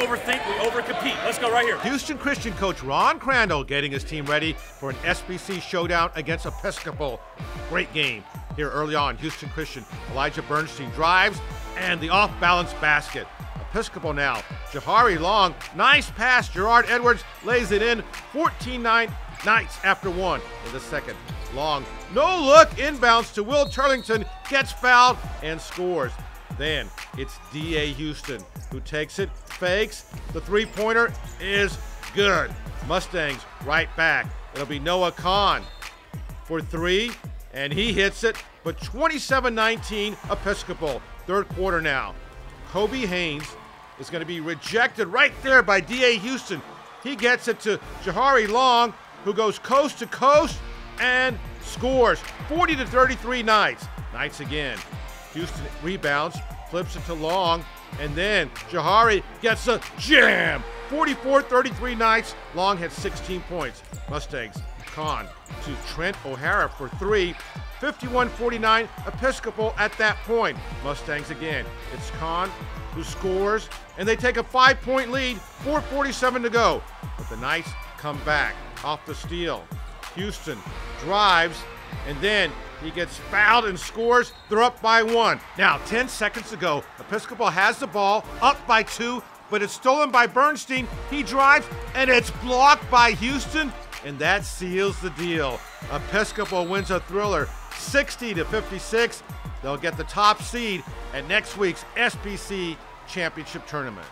overthink, we overcompete. Let's go right here. Houston Christian coach Ron Crandall getting his team ready for an SPC showdown against Episcopal. Great game here early on. Houston Christian, Elijah Bernstein drives and the off balance basket. Episcopal now. Jahari Long, nice pass. Gerard Edwards lays it in. 14 9 Knights after one in the second. Long, no look, inbounds to Will Turlington, gets fouled and scores. Then it's D.A. Houston who takes it, fakes. The three pointer is good. Mustangs right back. It'll be Noah Kahn for three, and he hits it. But 27 19 Episcopal. Third quarter now. Kobe Haynes is going to be rejected right there by D.A. Houston. He gets it to Jahari Long, who goes coast to coast and scores 40 to 33 Knights. Knights again. Houston rebounds, flips it to Long, and then Jahari gets a jam. 44 33 Knights. Long had 16 points. Mustangs, Kahn to Trent O'Hara for three. 51 49 Episcopal at that point. Mustangs again. It's Kahn who scores, and they take a five point lead, 4.47 to go. But the Knights come back off the steal. Houston drives, and then he gets fouled and scores. They're up by one. Now, 10 seconds to go. Episcopal has the ball, up by two, but it's stolen by Bernstein. He drives, and it's blocked by Houston, and that seals the deal. Episcopal wins a thriller, 60 to 56. They'll get the top seed at next week's SPC Championship Tournament.